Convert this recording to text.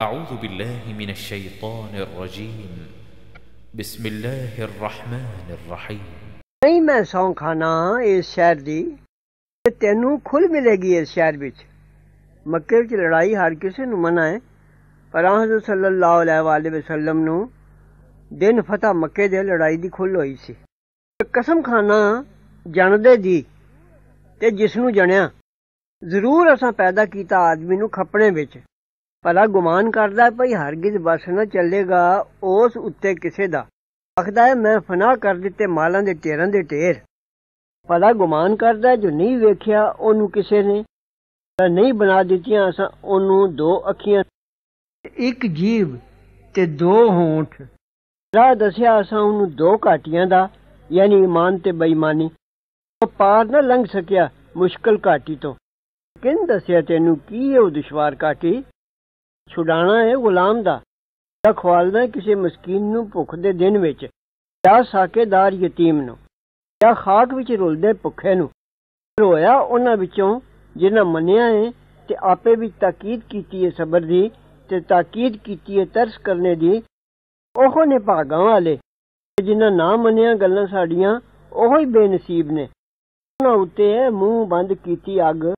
أعوذ بالله من الشيطان الرجيم بسم الله الرحمن الرحيم ਨਹੀਂ ਮੈਂ ਸੌਂ ਖਾਣਾ ਇਸ ਸ਼ਹਿਰ ਦੀ ਤੇ ਤੈਨੂੰ ਖੁੱਲ ਮਿਲੇਗੀ ਇਸ ਸ਼ਹਿਰ ਵਿੱਚ ਮੱਕੇ ਵਿੱਚ ਲੜਾਈ ਹਰ ਕਿਸੇ ਨੂੰ ਮਨਾ ਹੈ ਪਰ ਹਜ਼ਰਤ ਸੱਲੱਲਾਹੁ ਅਲੈਹਿ ਵਸੱਲਮ ਨੂੰ ਦਿਨ ਫਤਹ ਮੱਕੇ ਦੇ ਲੜਾਈ ਦੀ ਖੁੱਲ ਹੋਈ ਸੀ ਕਸਮ ਖਾਣਾ ਜਾਣਦੇ ਦੀ ਤੇ ਜਿਸ ਨੂੰ ਜਣਿਆ ਜ਼ਰੂਰ ਅਸਾਂ ਪੈਦਾ ਕੀਤਾ ਆਦਮੀ ਨੂੰ ਖੱਪਣੇ ਵਿੱਚ ਭਲਾ ਗੁਮਾਨ ਕਰਦਾ ਭਈ ਹਰਗਿਜ਼ ਬਸ ਨਾ ਚੱਲੇਗਾ ਉਸ ਉੱਤੇ ਕਿਸੇ ਦਾ। ਆਖਦਾ ਹੈ, ਮੈਂ ਫਨਾ ਕਰ ਦਿੱਤੇ ਮਾਲਾਂ ਦੇ ਢੇਰਾਂ ਦੇ ਢੇਰ। ਭਲਾ ਗੁਮਾਨ ਕਰਦਾ ਜੋ ਨਹੀਂ ਵੇਖਿਆ ਉਹਨੂੰ ਕਿਸੇ ਨੇ। ਨਹੀਂ ਬਣਾ ਦਿੱਤੀਆਂ ਅਸਾਂ, ਉਹਨੂੰ ਦੋ ਅੱਖੀਆਂ। ਇੱਕ ਜੀਭ ਤੇ ਦੋ ਹੋਂਠ। ਰਾਹ ਦੱਸਿਆ ਅਸਾਂ ਉਹਨੂੰ ਦੋ ਘਾਟੀਆਂ ਦਾ, ਯਾਨੀ ਇਮਾਨ ਤੇ ਬੇਈਮਾਨੀ। ਉਹ ਪਾਰ ਨਾ ਲੰਘ ਸਕਿਆ ਮੁਸ਼ਕਲ ਘਾਟੀ ਤੋਂ। ਕਿੰਨ ਦੱਸਿਆ ਤੈਨੂੰ ਕੀ ਹੈ ਉਹ ਦੁਸ਼ਵਾਰ ਘਾਟੀ? ਛੁਡਾਣਾ ਹੈ ਗੁਲਾਮ ਦਾ। ਜਾਂ ਖਵਾਲਣਾ ਕਿਸੇ ਮਸਕੀਨ ਨੂੰ ਭੁੱਖ ਦੇ ਦਿਨ ਵਿੱਚ। ਜਾਂ ਸਾਕੇਦਾਰ ਯਤੀਮ ਨੂੰ। ਜਾਂ ਖਾਕ ਵਿੱਚ ਰੁਲਦੇ ਭੁੱਖੇ ਨੂੰ। ਰੋਇਆ ਉਹਨਾਂ ਵਿੱਚੋਂ ਜਿਨ੍ਹਾਂ ਮੰਨਿਆ ਹੈ ਤੇ ਆਪੇ ਵੀ ਤਾਕੀਦ ਕੀਤੀ ਹੈ ਸਬਰ ਦੀ ਤੇ ਤਾਕੀਦ ਕੀਤੀ ਹੈ ਤਰਸ ਕਰਨੇ ਦੀ, ਉਹ ਨੇ ਭਾਗਾਂ ਵਾਲੇ। ਜਿਨ੍ਹਾਂ ਨਾ ਮੰਨਿਆ ਗੱਲਾਂ ਸਾਡੀਆਂ, ਉਹ ਹੀ ਬੇਨਸੀਬ ਨੇ। ਉਹਨਾਂ ਉੱਤੇ ਮੂੰਹ ਬੰਦ ਕੀਤੀ ਅੱਗ